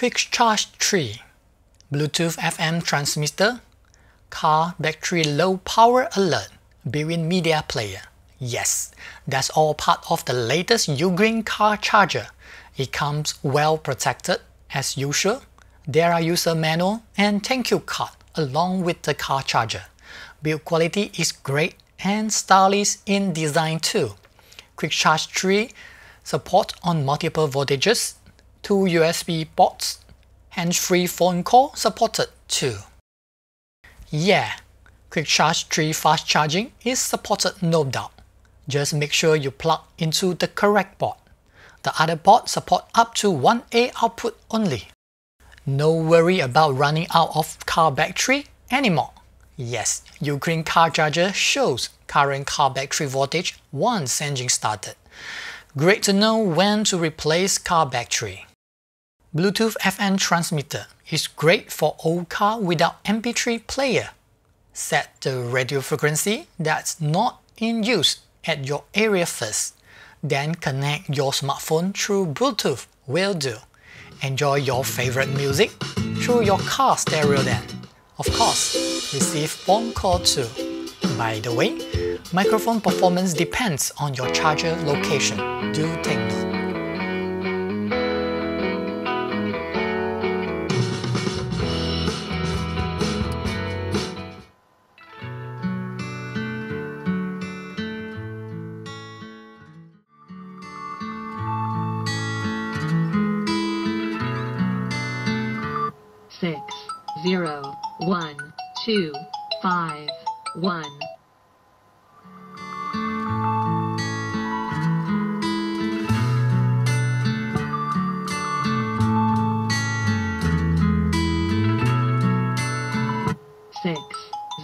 Quick Charge 3 Bluetooth FM transmitter Car battery low power alert built-in media player Yes, that's all part of the latest Ugreen car charger. It comes well protected as usual. There are user manual and thank you card along with the car charger. Build quality is great and stylish in design too. Quick Charge 3 support on multiple voltages, two USB ports, hands-free phone call supported too. Yeah, Quick Charge 3 fast charging is supported no doubt. Just make sure you plug into the correct port. The other port support up to 1A output only. No worry about running out of car battery anymore. Yes, Ugreen car charger shows current car battery voltage once engine started. Great to know when to replace car battery. Bluetooth FM transmitter is great for old car without MP3 player. Set the radio frequency that's not in use at your area first. Then connect your smartphone through Bluetooth will do. Enjoy your favorite music through your car stereo then. Of course, receive phone call too. By the way, microphone performance depends on your charger location. Do take note. Six zero one two five one. Six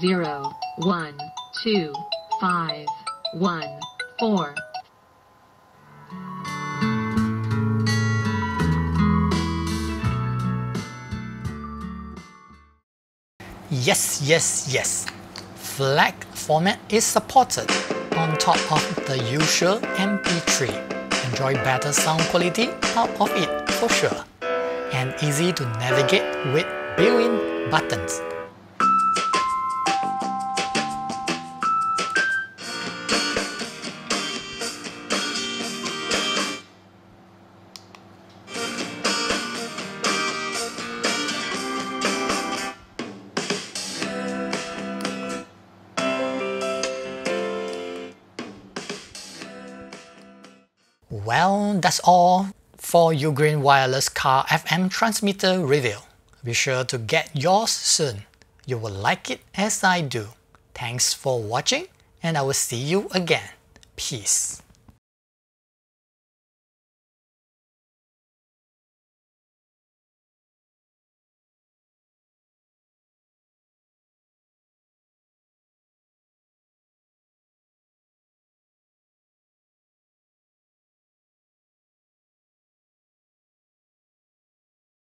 zero one two five one four. Yes, yes, yes. FLAC format is supported on top of the usual MP3. Enjoy better sound quality out of it for sure. And easy to navigate with built-in buttons. Well, that's all for Ugreen Wireless Car FM transmitter review. Be sure to get yours soon. You will like it as I do. Thanks for watching and I will see you again. Peace.